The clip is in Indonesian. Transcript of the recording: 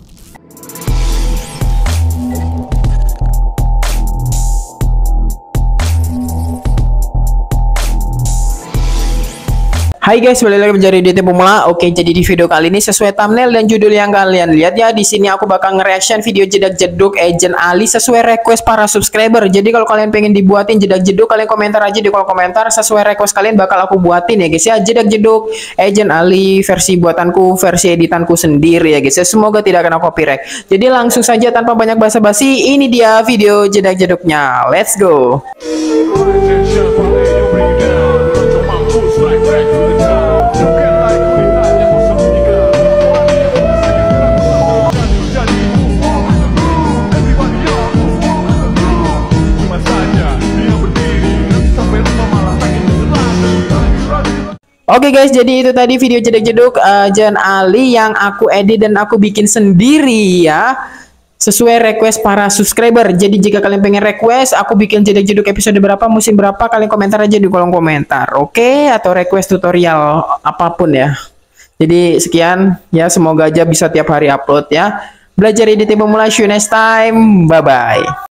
up. Hai guys, balik lagi menjadi DT Pemula. Oke, jadi di video kali ini sesuai thumbnail dan judul yang kalian lihat ya, di sini aku bakal nge-reaction video jedak jeduk Agent Ali sesuai request para subscriber. Jadi kalau kalian pengen dibuatin jedak jeduk, kalian komentar aja di kolom komentar sesuai request kalian bakal aku buatin ya guys ya. Jedak jeduk Agent Ali versi buatanku, versi editanku sendiri ya guys ya. Semoga tidak kena copyright. Jadi langsung saja tanpa banyak basa-basi, ini dia video jedak jeduknya. Let's go. Oke okay guys, jadi itu tadi video jeduk-jeduk uh, Jan Ali yang aku edit dan aku bikin sendiri ya. Sesuai request para subscriber. Jadi jika kalian pengen request, aku bikin jeduk-jeduk episode berapa, musim berapa, kalian komentar aja di kolom komentar. Oke, okay? atau request tutorial apa pun ya. Jadi sekian ya, semoga aja bisa tiap hari upload ya. Belajar edit pemula, see you next time. Bye bye.